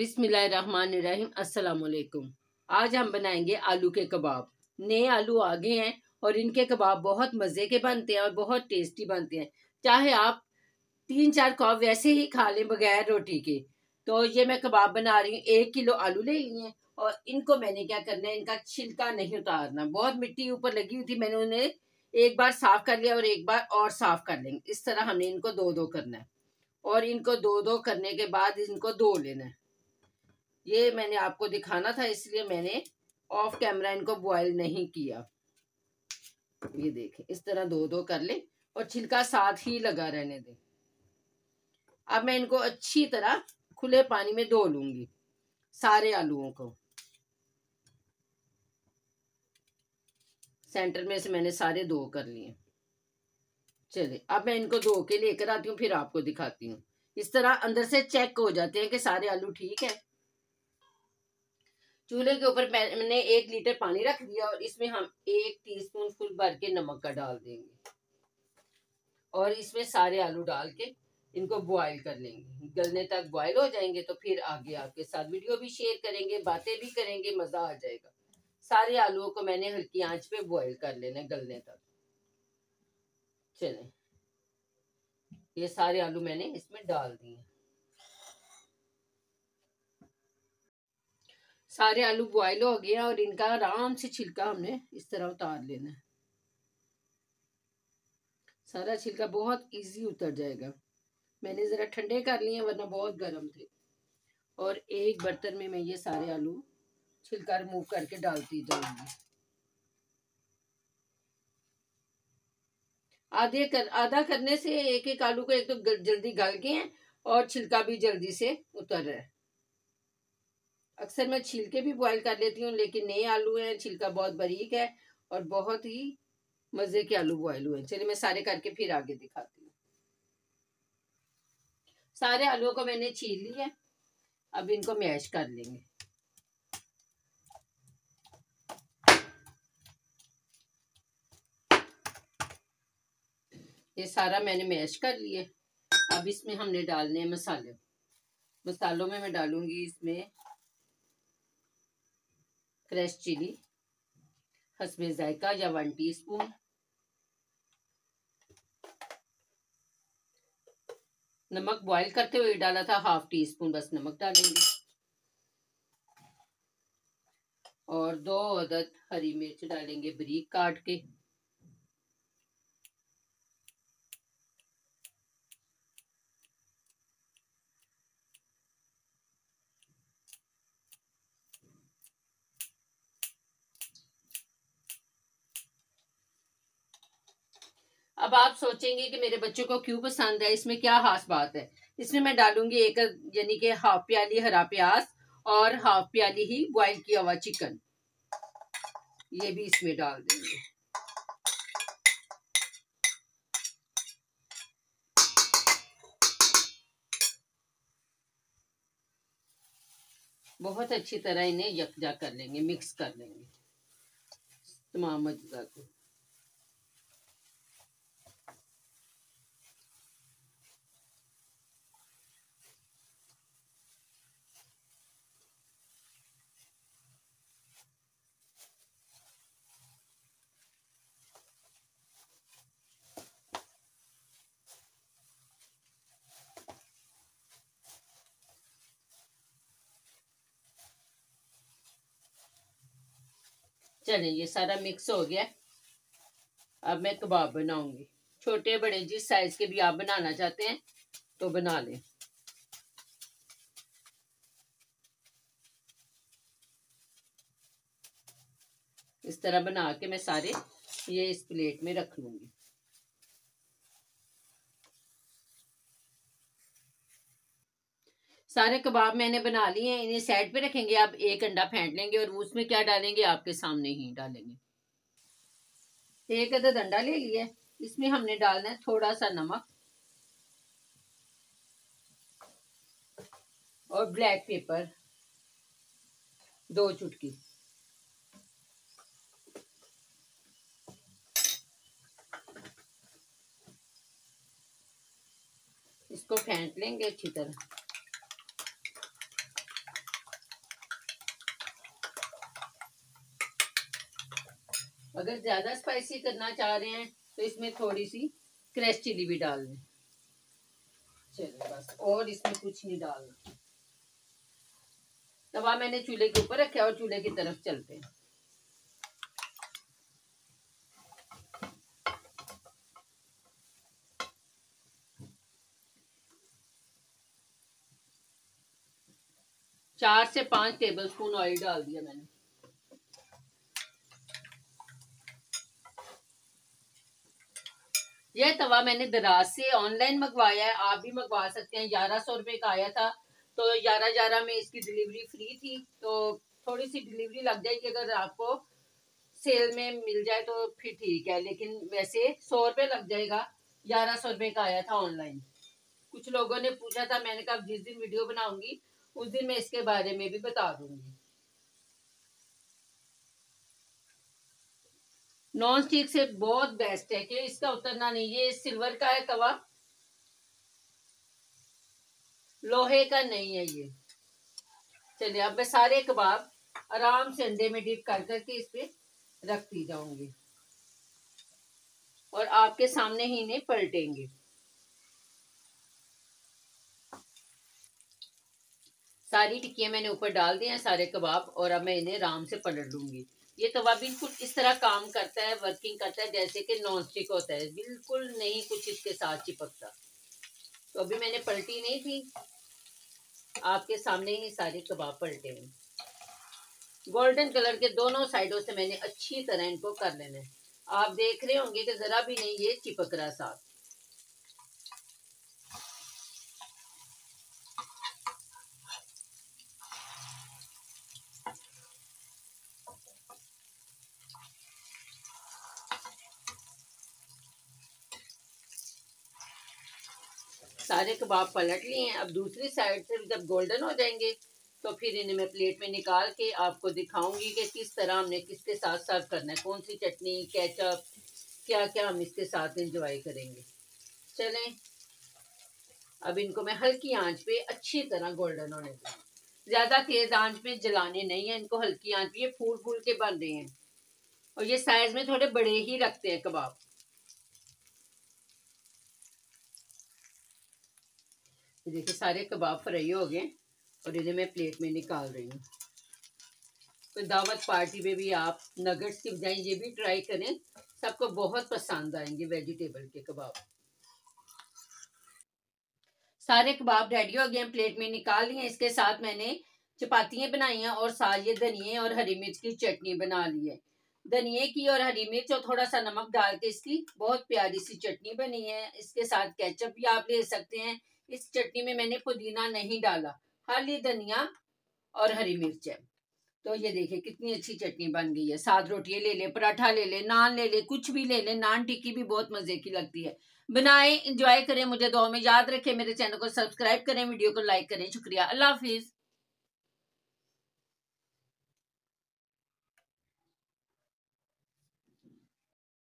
बिस्मिल्लाहिर्रहमानिर्रहीम। अस्सलाम वालेकुम आज हम बनाएँगे आलू के कबाब। नए आलू आ गए हैं और इनके कबाब बहुत मज़े के बनते हैं और बहुत टेस्टी बनते हैं। चाहे आप तीन चार कबाब वैसे ही खा लें बगैर रोटी के। तो ये मैं कबाब बना रही हूँ। एक किलो आलू ले लिए और इनको मैंने क्या करना है? इनका छिलका नहीं उतारना। बहुत मिट्टी ऊपर लगी हुई थी। मैंने उन्हें एक बार साफ़ कर लिया और एक बार और साफ़ कर लेंगे। इस तरह हमने इनको दो दो करना है। और इनको दो दो करने के बाद इनको धो लेना है। ये मैंने आपको दिखाना था, इसलिए मैंने ऑफ़ कैमरा इनको बॉयल नहीं किया। ये देखें, इस तरह दो दो कर ले और छिलका साथ ही लगा रहने दें। अब मैं इनको अच्छी तरह खुले पानी में धो लूँगी, सारे आलूओं को। सेंटर में से मैंने सारे दो कर लिए। चलिए, अब मैं इनको धो के लेकर आती हूँ, फिर आपको दिखाती हूँ। इस तरह अंदर से चेक हो जाते हैं कि सारे आलू ठीक है। चूल्हे के ऊपर मैंने एक लीटर पानी रख दिया और इसमें हम एक टीस्पून फुल भर के नमक का डाल देंगे। और इसमें सारे आलू डाल के इनको बॉईल कर लेंगे। गलने तक बॉईल हो जाएँगे तो फिर आगे आपके साथ वीडियो भी शेयर करेंगे, बातें भी करेंगे, मज़ा आ जाएगा। सारे आलूओं को मैंने हल्की आँच पे बॉईल कर लेना गलने तक। चले। ये सारे आलू मैंने इसमें डाल दिए। सारे आलू बॉयल हो गए और इनका आराम से छिलका हमने इस तरह उतार लेना है। सारा छिलका बहुत इजी उतर जाएगा। मैंने ज़रा ठंडे कर लिए वरना बहुत गर्म थे। और एक बर्तन में मैं ये सारे आलू छिलका रिमूव करके डालती जाऊँगी। आधे कर, आधा करने से एक एक आलू को एक तो जल्दी गल गए हैं और छिलका भी जल्दी से उतर रहा है। अक्सर मैं छिलके भी बॉईल कर लेती हूँ, लेकिन नए आलू हैं, छिलका बहुत बारीक है और बहुत ही मज़े के आलू बॉयल हुए हैं। चलिए मैं सारे करके फिर आगे दिखाती हूँ। सारे आलूओं को मैंने छील लिया अब इनको मैश कर लेंगे। ये सारा मैंने मैश कर लिए। अब इसमें हमने डालने हैं मसाले। मसालों में मैं डालूँगी इसमें क्रश चिली हसबे जायका या वन टीस्पून. नमक बॉईल करते हुए डाला था हाफ़ टी स्पून बस नमक डालेंगे। और दो अदद हरी मिर्च डालेंगे बरीक काट के। अब आप सोचेंगे कि मेरे बच्चों को क्यों पसंद है? इसमें क्या खास बात है? इसमें मैं डालूँगी एक, यानी कि हाफ़ प्याली हरा प्याज और हाफ़ प्याली ही बॉईल किया हुआ चिकन ये भी इसमें डाल देंगे। बहुत अच्छी तरह इन्हें यकजा कर लेंगे मिक्स कर लेंगे। तमाम अज्जा को चलिए ये सारा मिक्स हो गया। अब मैं कबाब बनाऊँगी। छोटे बड़े जिस साइज़ के भी आप बनाना चाहते हैं तो बना लें। इस तरह बना के मैं सारे ये इस प्लेट में रख लूँगी। सारे कबाब मैंने बना लिए हैं, इन्हें साइड पे रखेंगे, आप एक अंडा फेंट लेंगे और उसमें क्या डालेंगे, आपके सामने ही डालेंगे। एक अदद अंडा ले लिया इसमें हमने डालना है थोड़ा सा नमक और ब्लैक पेपर दो चुटकी। इसको फेंट लेंगे अच्छी तरह। अगर ज़्यादा स्पाइसी करना चाह रहे हैं तो इसमें थोड़ी सी क्रैश चिली भी डाल दें। चलो बस, और इसमें कुछ नहीं डालना। तवा मैंने चूल्हे के ऊपर रखा और चूल्हे की तरफ़ चलते हैं। चार से पाँच टेबल स्पून ऑयल डाल दिया मैंने। यह तवा मैंने दराज से ऑनलाइन मंगवाया है, आप भी मंगवा सकते हैं। ग्यारह सौ रुपए का आया था। तो ग्यारह ग्यारह में इसकी डिलीवरी फ्री थी। तो थोड़ी सी डिलीवरी लग जाएगी अगर आपको सेल में मिल जाए तो फिर ठीक है। लेकिन वैसे सौ रुपये लग जाएगा। ग्यारह सौ रुपये का आया था ऑनलाइन कुछ लोगों ने पूछा था, मैंने कहा जिस दिन वीडियो बनाऊँगी, उस दिन मैं इसके बारे में भी बता दूँगी। नॉन स्टिक से बहुत बेस्ट है, कि इसका उतरना नहीं, ये सिल्वर का है तवा लोहे का नहीं है ये। चलिए, अब मैं सारे कबाब आराम से अंडे में डिप कर करके इस पे रखती जाऊँगी। और आपके सामने ही इन्हें पलटेंगे। सारी टिक्कियाँ मैंने ऊपर डाल दी हैं, सारे कबाब, और अब मैं इन्हें आराम से पलट लूँगी ये तवा बिल्कुल इस तरह काम करता है वर्किंग करता है, जैसे कि नॉन स्टिक होता है। बिल्कुल नहीं कुछ इसके साथ चिपकता। तो अभी मैंने पलटी नहीं थी। आपके सामने ही सारे कबाब पलटे हैं। गोल्डन कलर के दोनों साइडों से मैंने अच्छी तरह इनको कर लेना है। आप देख रहे होंगे कि जरा भी नहीं, ये चिपक रहा साथ। सारे कबाब पलट लिए हैं। अब दूसरी साइड से जब गोल्डन हो जाएँगे तो फिर इन्हें मैं प्लेट में निकाल के आपको दिखाऊँगी कि किस तरह हमने किसके साथ सर्व करना है। कौन सी चटनी केचप क्या क्या हम इसके साथ इंजॉय करेंगे। चलें। अब इनको मैं हल्की आँच पे अच्छी तरह गोल्डन होने दूँगी। ज़्यादा तेज़ आँच पे जलाने नहीं है, इनको हल्की आँच पे ये फूल फूल के बन रहे हैं। और ये साइज़ में थोड़े बड़े ही रखते हैं कबाब। देखिए, सारे कबाब फ्राई हो गए और इन्हें मैं प्लेट में निकाल रही हूँ। तो दावत पार्टी में भी आप नगट्स की बजाय ये भी ट्राई करें, सबको बहुत पसंद आएँगे वेजिटेबल के कबाब। सारे कबाब रेडी हो गए, प्लेट में निकाल लिए, इसके साथ मैंने चपातियाँ बनाई हैं और साथ ये धनिए और हरी मिर्च की चटनी बना ली है। धनिए की और हरी मिर्च और थोड़ा सा नमक डाल के इसकी बहुत प्यारी सी चटनी बनी है। इसके साथ केचप भी आप ले सकते हैं। इस चटनी में मैंने पुदीना नहीं डाला, खाली धनिया और हरी मिर्च है। तो ये देखिए, कितनी अच्छी चटनी बन गई है। सात रोटियाँ ले ले, पराठा ले ले, नान ले ले, कुछ भी ले ले, नान टिक्की भी बहुत मज़े की लगती है। बनाए इंजॉय करें, मुझे दो में याद रखें, मेरे चैनल को सब्सक्राइब करें, वीडियो को लाइक करें। शुक्रिया, अल्लाह हाफिज।